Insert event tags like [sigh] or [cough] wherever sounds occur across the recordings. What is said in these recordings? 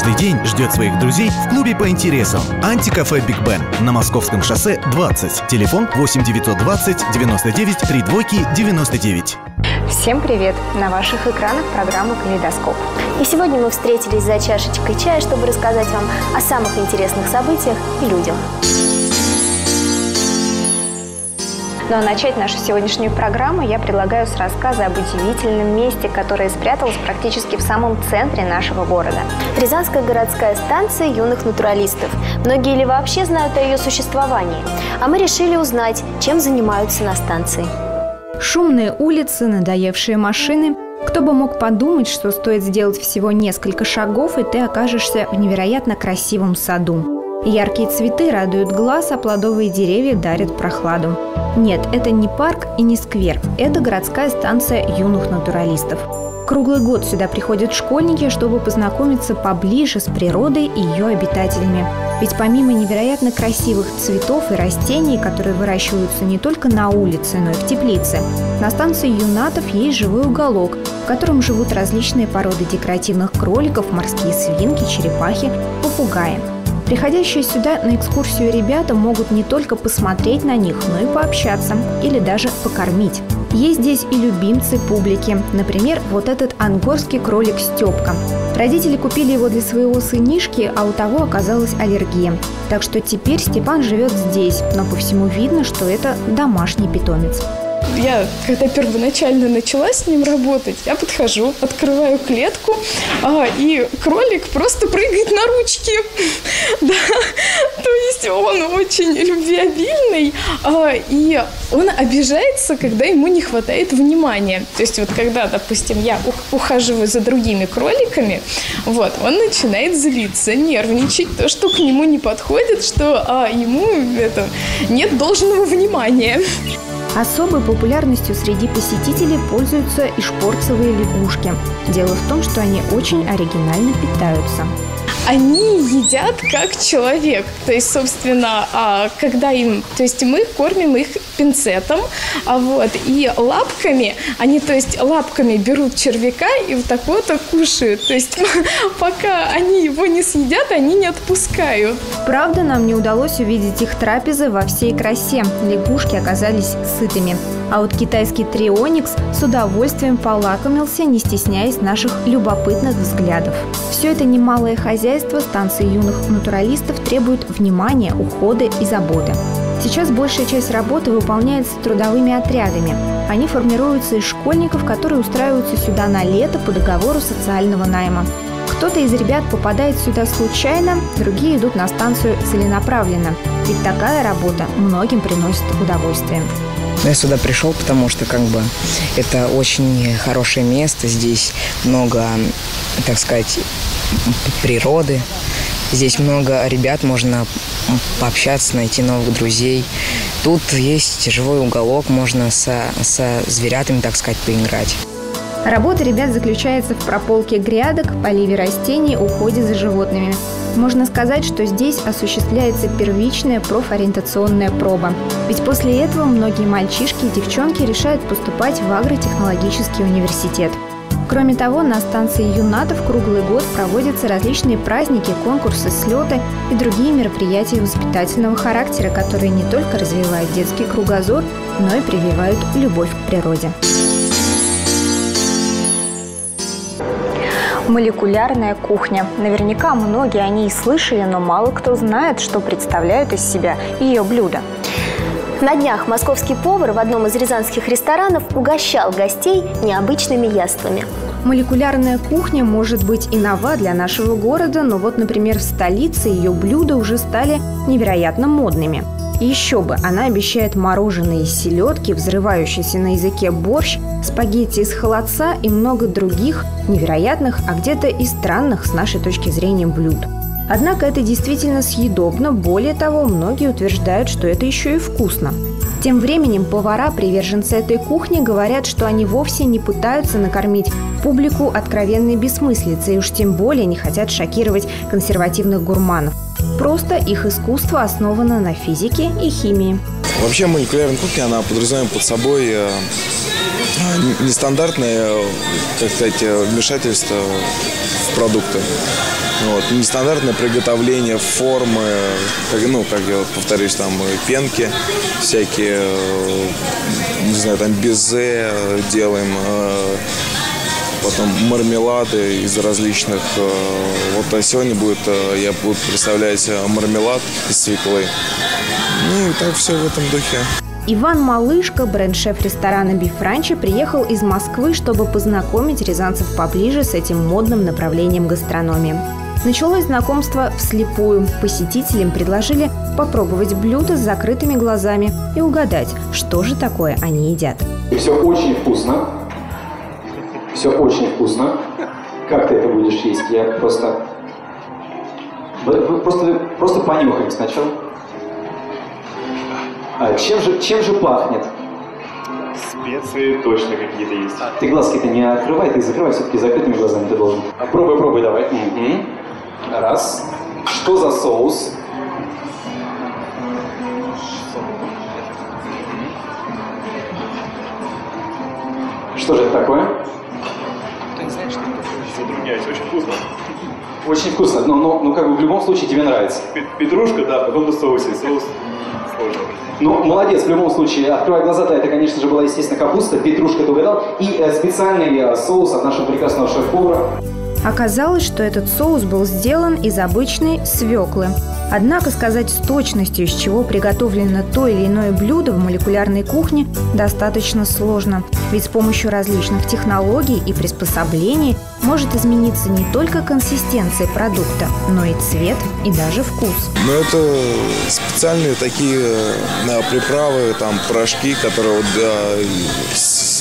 Каждый день ждет своих друзей в клубе по интересам. Антикафе Биг Бен на Московском шоссе 20. Телефон 8 920 99 3 двойки 99. Всем привет! На ваших экранах программа «Калейдоскоп». И сегодня мы встретились за чашечкой чая, чтобы рассказать вам о самых интересных событиях и людях. А начать нашу сегодняшнюю программу я предлагаю с рассказа об удивительном месте, которое спряталось практически в самом центре нашего города. Рязанская городская станция юных натуралистов. Многие ли вообще знают о ее существовании? А мы решили узнать, чем занимаются на станции. Шумные улицы, надоевшие машины. Кто бы мог подумать, что стоит сделать всего несколько шагов, и ты окажешься в невероятно красивом саду. Яркие цветы радуют глаз, а плодовые деревья дарят прохладу. Нет, это не парк и не сквер, это городская станция юных натуралистов. Круглый год сюда приходят школьники, чтобы познакомиться поближе с природой и ее обитателями. Ведь помимо невероятно красивых цветов и растений, которые выращиваются не только на улице, но и в теплице, на станции юнатов есть живой уголок, в котором живут различные породы декоративных кроликов, морские свинки, черепахи, попугаи – Приходящие сюда на экскурсию ребята могут не только посмотреть на них, но и пообщаться или даже покормить. Есть здесь и любимцы публики. Например, вот этот ангорский кролик Степка. Родители купили его для своего сынишки, а у того оказалась аллергия. Так что теперь Степан живет здесь, но по всему видно, что это домашний питомец я, когда первоначально начала с ним работать, я подхожу, открываю клетку, а, и кролик просто прыгает на ручки. [laughs] Да, то есть он очень любвеобильный, а, и он обижается, когда ему не хватает внимания. То есть вот когда, допустим, я ухаживаю за другими кроликами, вот, он начинает злиться, нервничать, то, что к нему не подходит, что а, ему это, нет должного внимания. [laughs] Особой популярностью среди посетителей пользуются и шпорцевые лягушки. Дело в том, что они очень оригинально питаются они едят как человек. То есть, собственно, а, когда им, то есть мы кормим их пинцетом, а вот, и лапками, они, то есть, лапками берут червяка и вот так вот кушают. То есть, [laughs] пока они его не съедят, они не отпускают. Правда, нам не удалось увидеть их трапезы во всей красе. Лягушки оказались сытыми. А вот китайский трионикс с удовольствием полакомился, не стесняясь наших любопытных взглядов. Все это немалое хозяйство станции юных натуралистов требует внимания, ухода и заботы. Сейчас большая часть работы выполняется трудовыми отрядами. Они формируются из школьников, которые устраиваются сюда на лето по договору социального найма. Кто-то из ребят попадает сюда случайно, другие идут на станцию целенаправленно. Ведь такая работа многим приносит удовольствие. Я сюда пришел, потому что как бы это очень хорошее место. Здесь много, так сказать, природы. Здесь много ребят, можно пообщаться, найти новых друзей. Тут есть живой уголок, можно со, со зверятами, так сказать, поиграть. Работа ребят заключается в прополке грядок, поливе растений, уходе за животными. Можно сказать, что здесь осуществляется первичная профориентационная проба. Ведь после этого многие мальчишки и девчонки решают поступать в агротехнологический университет. Кроме того, на станции юнатов круглый год проводятся различные праздники, конкурсы, слеты и другие мероприятия воспитательного характера, которые не только развивают детский кругозор, но и прививают любовь к природе. Молекулярная кухня. Наверняка многие о ней слышали, но мало кто знает, что представляют из себя ее блюда. На днях московский повар в одном из рязанских ресторанов угощал гостей необычными яствами. Молекулярная кухня может быть и нова для нашего города, но вот, например, в столице ее блюда уже стали невероятно модными. Еще бы, она обещает мороженые селедки, взрывающийся на языке борщ, спагетти из холодца и много других невероятных, а где-то и странных с нашей точки зрения блюд. Однако это действительно съедобно, более того, многие утверждают, что это еще и вкусно. Тем временем повара, приверженцы этой кухни, говорят, что они вовсе не пытаются накормить публику откровенной бессмыслицей, и уж тем более не хотят шокировать консервативных гурманов. Просто их искусство основано на физике и химии. Вообще молекулярная кухня, она подразумевает под собой э, нестандартное, как сказать, вмешательство в продукты. Вот. Нестандартное приготовление формы, как, ну, как я повторюсь, там пенки всякие, не знаю, там безе делаем, потом мармелады из различных. Вот а сегодня будет, я буду представлять мармелад из свеклы. Ну и так все в этом духе. Иван Малышко, бренд-шеф ресторана «Бифранчи», приехал из Москвы, чтобы познакомить рязанцев поближе с этим модным направлением гастрономии. Началось знакомство вслепую. Посетителям предложили попробовать блюдо с закрытыми глазами и угадать, что же такое они едят. Все очень вкусно. Все очень вкусно. Как ты это будешь есть? Я просто... Просто, просто понюхаем сначала. А чем же, чем же пахнет? Специи точно какие-то есть. А, ты глазки-то не открывай, ты закрывай все-таки закрытыми глазами ты должен. А, пробуй, пробуй, давай. Угу. Раз. Что за соус? Что же это такое? Вкусно. Очень вкусно, но, но, но как бы в любом случае тебе нравится. Петрушка, да, в каком-то соусе. Соус сложно. Ну, молодец, в любом случае. Открывай глаза, да, это, конечно же, была, естественно, капуста, петрушка, ты угадал, и э, специальный э, соус от нашего прекрасного шеф-повара. Оказалось, что этот соус был сделан из обычной свеклы. Однако сказать с точностью, из чего приготовлено то или иное блюдо в молекулярной кухне, достаточно сложно. Ведь с помощью различных технологий и приспособлений может измениться не только консистенция продукта, но и цвет и даже вкус. Но это специальные такие да, приправы, там порошки, которые вот, да,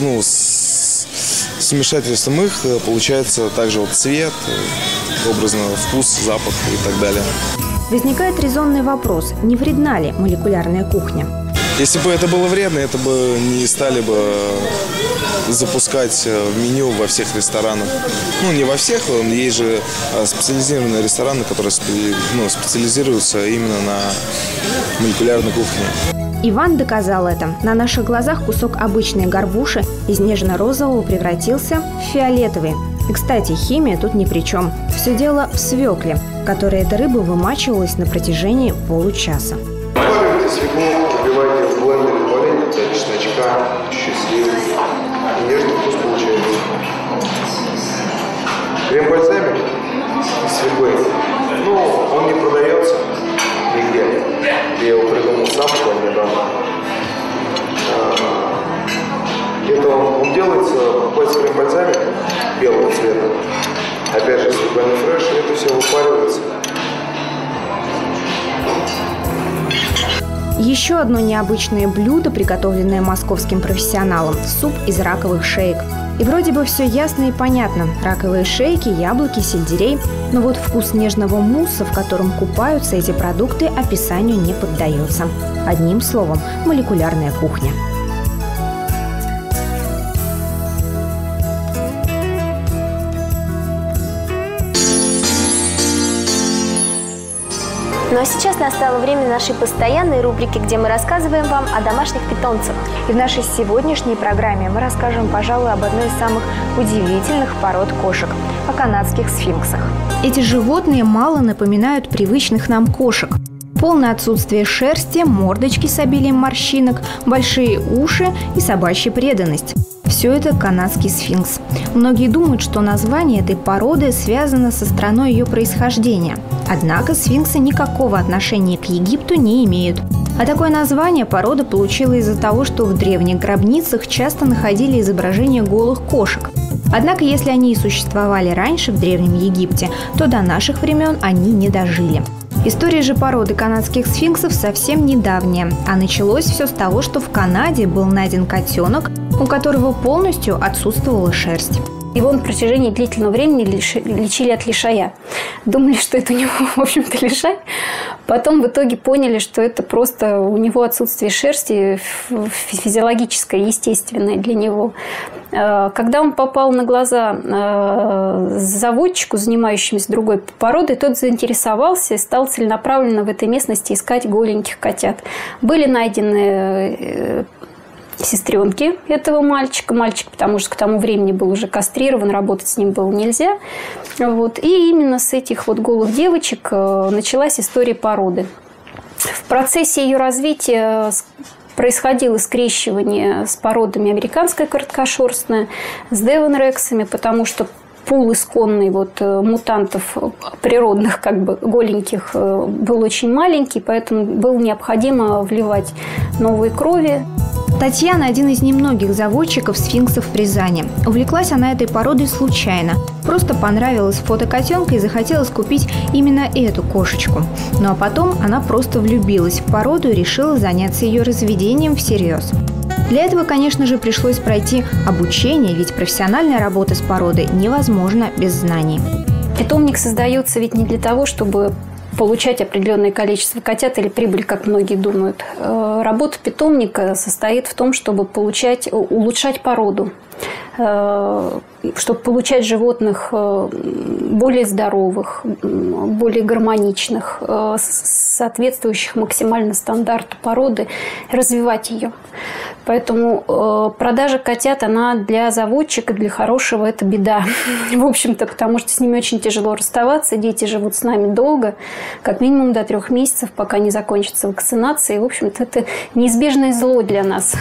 ну, с, с вмешательством их э, получается также вот цвет, э, образно вкус, запах и так далее. Возникает резонный вопрос, не вредна ли молекулярная кухня? Если бы это было вредно, это бы не стали бы запускать э, в меню во всех ресторанах. Ну, не во всех, есть же э, специализированные рестораны, которые ну, специализируются именно на молекулярной кухне. Иван доказал это. На наших глазах кусок обычной горбуши из нежно-розового превратился в фиолетовый. И, кстати, химия тут ни при чем. Все дело в свекле, которой эта рыба вымачивалась на протяжении получаса. Добавляйте свеклу, в блендер, одно необычное блюдо, приготовленное московским профессионалом – суп из раковых шеек. И вроде бы все ясно и понятно. Раковые шейки, яблоки, сельдерей. Но вот вкус нежного мусса, в котором купаются эти продукты, описанию не поддается. Одним словом, молекулярная кухня. Ну а сейчас настало время нашей постоянной рубрики, где мы рассказываем вам о домашних питомцах. И в нашей сегодняшней программе мы расскажем, пожалуй, об одной из самых удивительных пород кошек – о канадских сфинксах. Эти животные мало напоминают привычных нам кошек. Полное отсутствие шерсти, мордочки с обилием морщинок, большие уши и собачья преданность. Все это канадский сфинкс. Многие думают, что название этой породы связано со страной ее происхождения. Однако сфинксы никакого отношения к Египту не имеют. А такое название порода получила из-за того, что в древних гробницах часто находили изображения голых кошек. Однако, если они и существовали раньше в Древнем Египте, то до наших времен они не дожили. История же породы канадских сфинксов совсем недавняя, а началось все с того, что в Канаде был найден котенок, у которого полностью отсутствовала шерсть. Его на протяжении длительного времени лечили от лишая. Думали, что это у него, в общем-то, лишай. Потом в итоге поняли, что это просто у него отсутствие шерсти физиологическое, естественное для него. Э, когда он попал на глаза э, заводчику, занимающемуся другой породой, тот заинтересовался и стал целенаправленно в этой местности искать голеньких котят. Были найдены э, сестренки этого мальчика. Мальчик, потому что к тому времени был уже кастрирован, работать с ним было нельзя. Вот. И именно с этих вот голых девочек началась история породы. В процессе ее развития происходило скрещивание с породами американская короткошерстная, с девонрексами, потому что пул исконный вот э, мутантов природных, как бы голеньких, э, был очень маленький, поэтому было необходимо вливать новые крови. Татьяна – один из немногих заводчиков сфинксов в Рязани. Увлеклась она этой породой случайно. Просто понравилась фото котенка и захотелось купить именно эту кошечку. Ну а потом она просто влюбилась в породу и решила заняться ее разведением всерьез. Для этого, конечно же, пришлось пройти обучение, ведь профессиональная работа с породой невозможна без знаний. Питомник создается ведь не для того, чтобы получать определенное количество котят или прибыль, как многие думают. Э, работа питомника состоит в том, чтобы получать, улучшать породу, чтобы получать животных э, более здоровых, более гармоничных, соответствующих максимально стандарту породы, развивать ее. Поэтому э, продажа котят, она для заводчика, для хорошего – это беда. [laughs] В общем-то, потому что с ними очень тяжело расставаться. Дети живут с нами долго, как минимум до трех месяцев, пока не закончится вакцинация. И, в общем-то, это неизбежное зло для нас.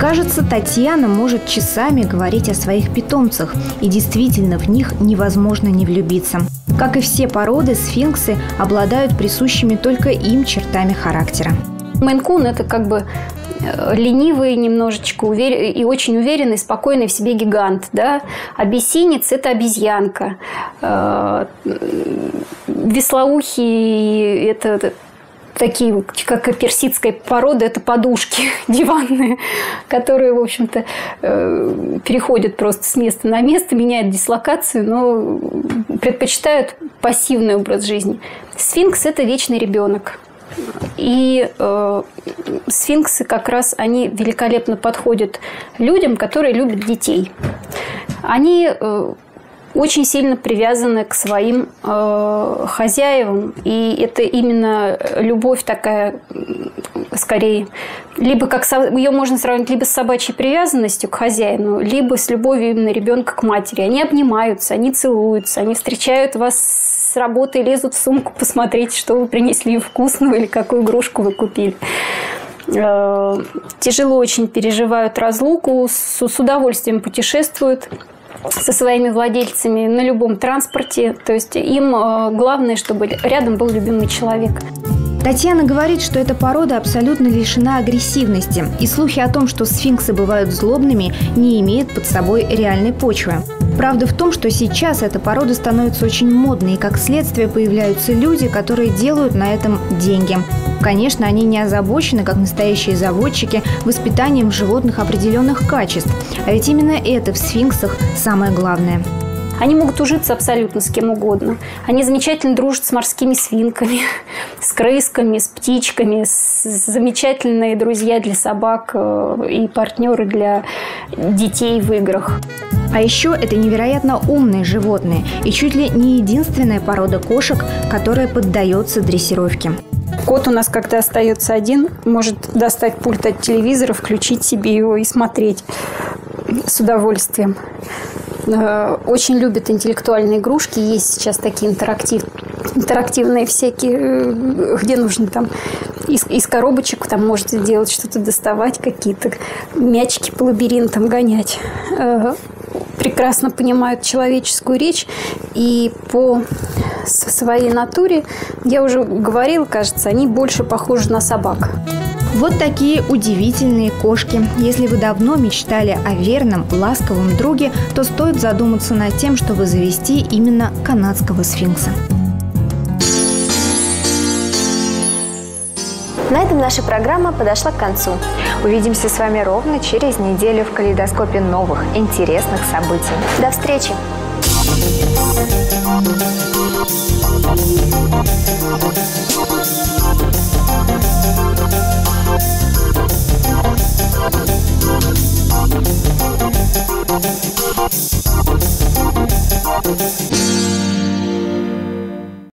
Кажется, Татьяна может часами говорить о своих питомцах, и действительно в них невозможно не влюбиться. Как и все породы, сфинксы обладают присущими только им чертами характера. Мэнкун – это как бы Э, ленивый немножечко увер... и очень уверенный, спокойный в себе гигант. Да? Абиссинец – это обезьянка. Э, веслоухий – это такие, как и персидская порода, это подушки [laughs] диванные, которые, в общем-то, э, переходят просто с места на место, меняют дислокацию, но предпочитают пассивный образ жизни. Сфинкс – это вечный ребенок. И э, сфинксы как раз, они великолепно подходят людям, которые любят детей. Они э, очень сильно привязаны к своим э, хозяевам. И это именно любовь такая, скорее, либо как ее можно сравнить либо с собачьей привязанностью к хозяину, либо с любовью именно ребенка к матери. Они обнимаются, они целуются, они встречают вас с работы лезут в сумку посмотреть, что вы принесли вкусного или какую игрушку вы купили э, тяжело очень переживают разлуку, с, с удовольствием путешествуют со своими владельцами на любом транспорте. То есть им э, главное, чтобы рядом был любимый человек. Татьяна говорит, что эта порода абсолютно лишена агрессивности, и слухи о том, что сфинксы бывают злобными, не имеют под собой реальной почвы. Правда в том, что сейчас эта порода становится очень модной, и как следствие появляются люди, которые делают на этом деньги. Конечно, они не озабочены, как настоящие заводчики, воспитанием животных определенных качеств. А ведь именно это в сфинксах самое главное. Они могут ужиться абсолютно с кем угодно. Они замечательно дружат с морскими свинками, [laughs] с крысками, с птичками, с замечательные друзья для собак э, и партнеры для детей в играх. А еще это невероятно умные животные и чуть ли не единственная порода кошек, которая поддается дрессировке. Кот у нас, когда остается один, может достать пульт от телевизора, включить себе его и смотреть с удовольствием. Э, очень любят интеллектуальные игрушки. Есть сейчас такие интерактив, интерактивные всякие, э, где нужно там из, из коробочек там можете делать что-то, доставать какие-то мячики по лабиринтам гонять. Прекрасно понимают человеческую речь и по своей натуре, я уже говорила, кажется, они больше похожи на собак. Вот такие удивительные кошки. Если вы давно мечтали о верном, ласковом друге, то стоит задуматься над тем, чтобы завести именно канадского сфинкса. На этом наша программа подошла к концу. Увидимся с вами ровно через неделю в калейдоскопе новых интересных событий. До встречи!